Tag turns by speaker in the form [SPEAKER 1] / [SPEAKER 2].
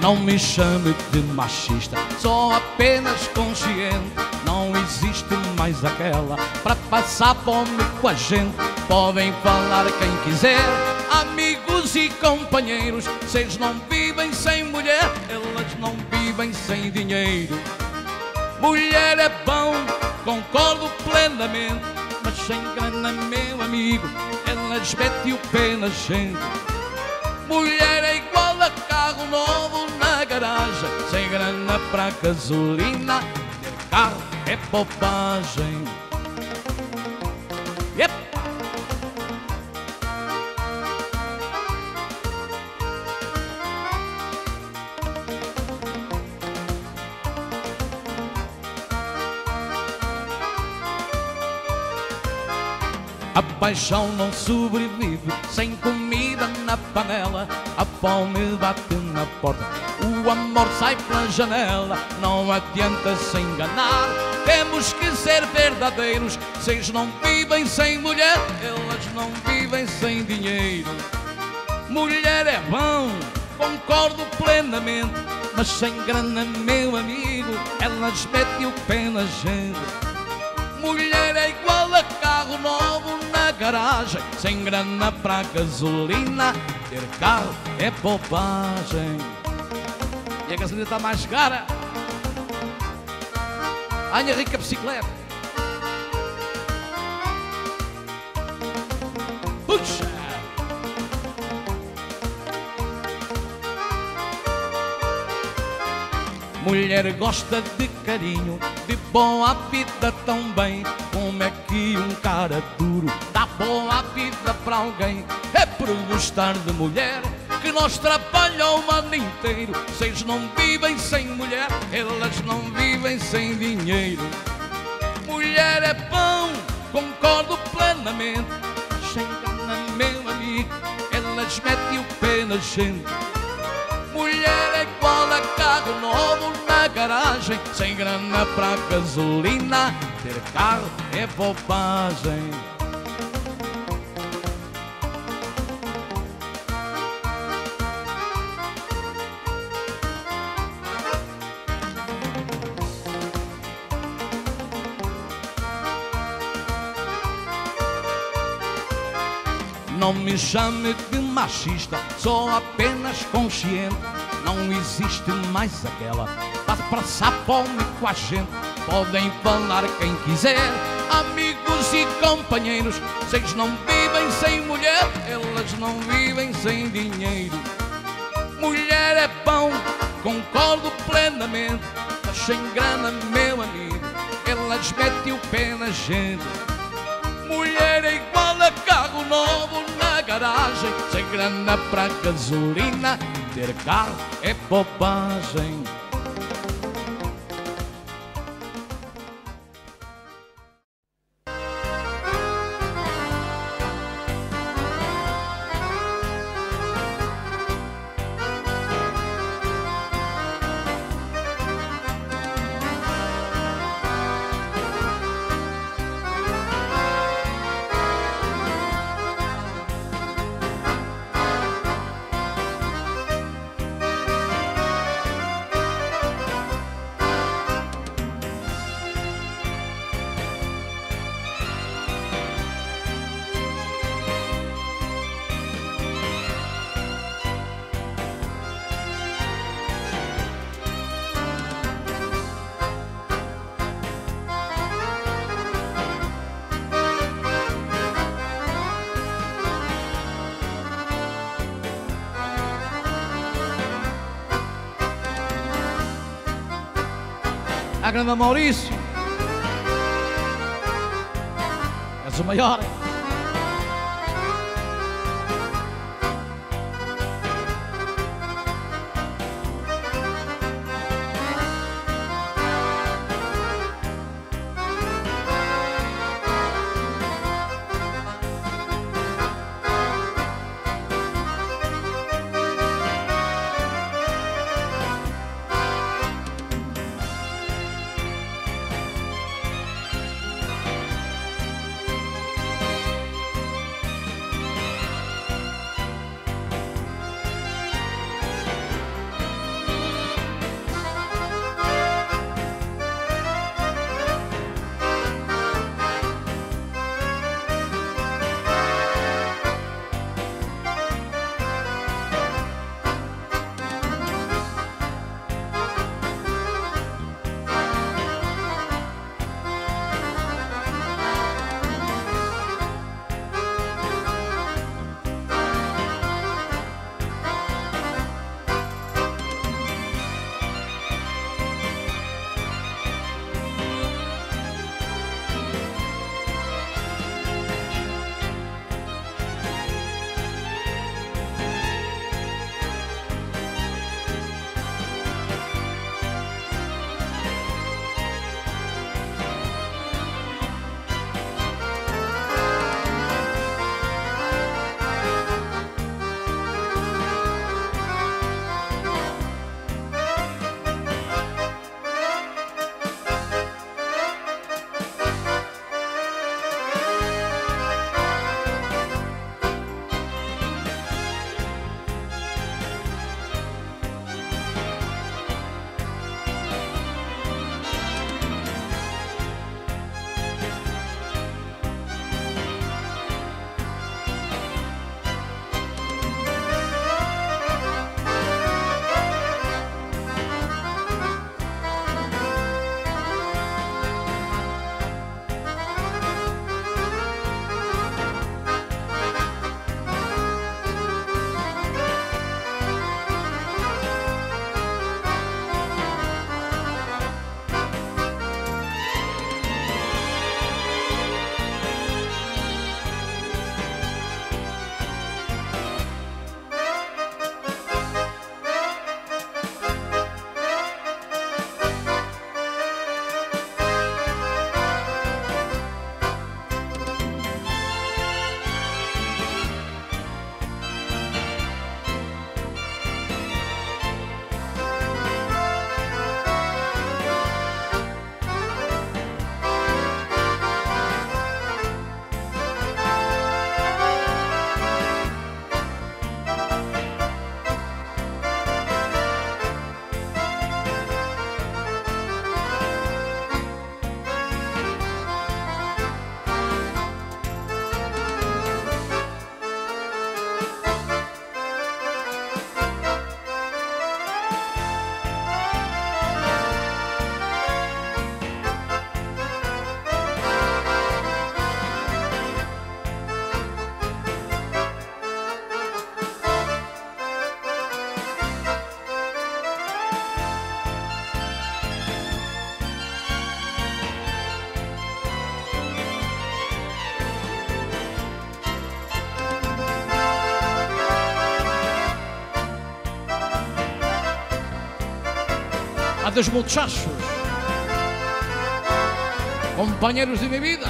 [SPEAKER 1] Não me chame de machista, sou apenas consciente. Não existe mais aquela para passar fome com a gente. Podem falar quem quiser, amigos e companheiros. Vocês não vivem sem mulher, elas não vivem sem dinheiro. Mulher é bom, concordo plenamente, mas sem grana, meu amigo, elas metem o pé na gente. Mulher é igual a carro novo garagem, sem grana para gasolina, carro é bobagem. A paixão não sobrevive sem comida na panela. A fome bate na porta, o amor sai pela janela. Não adianta se enganar, temos que ser verdadeiros. Vocês não vivem sem mulher, elas não vivem sem dinheiro. Mulher é bom, concordo plenamente. Mas sem grana, meu amigo, elas metem o pé na gente. Mulher é igual a carro novo garagem, sem grana para gasolina, ter carro é bobagem. E a gasolina está mais cara. A minha rica bicicleta. Puxa! Mulher gosta de carinho, de boa vida também. Como é que um cara duro dá boa vida para alguém? É por gostar de mulher que nós trabalhamos o ano inteiro. Vocês não vivem sem mulher, elas não vivem sem dinheiro. Mulher é pão, concordo plenamente. Sem grana, meu amigo, elas metem o pé na gente. Mulher é igual a carro novo na garagem, sem grana para gasolina, ter carro é bobagem. Não me chame de machista, sou apenas consciente. Não existe mais aquela para passar fome com a gente. Podem falar quem quiser, amigos e companheiros. Vocês não vivem sem mulher, elas não vivem sem dinheiro. Mulher é bom, concordo plenamente. Mas sem grana, meu amigo, elas metem o pé na gente. Mulher é igual a carro novo na garagem, sem grana para gasolina, ter carro é bobagem. A Maurício. És o maior. Adeus muchachos, compañeros de mi vida.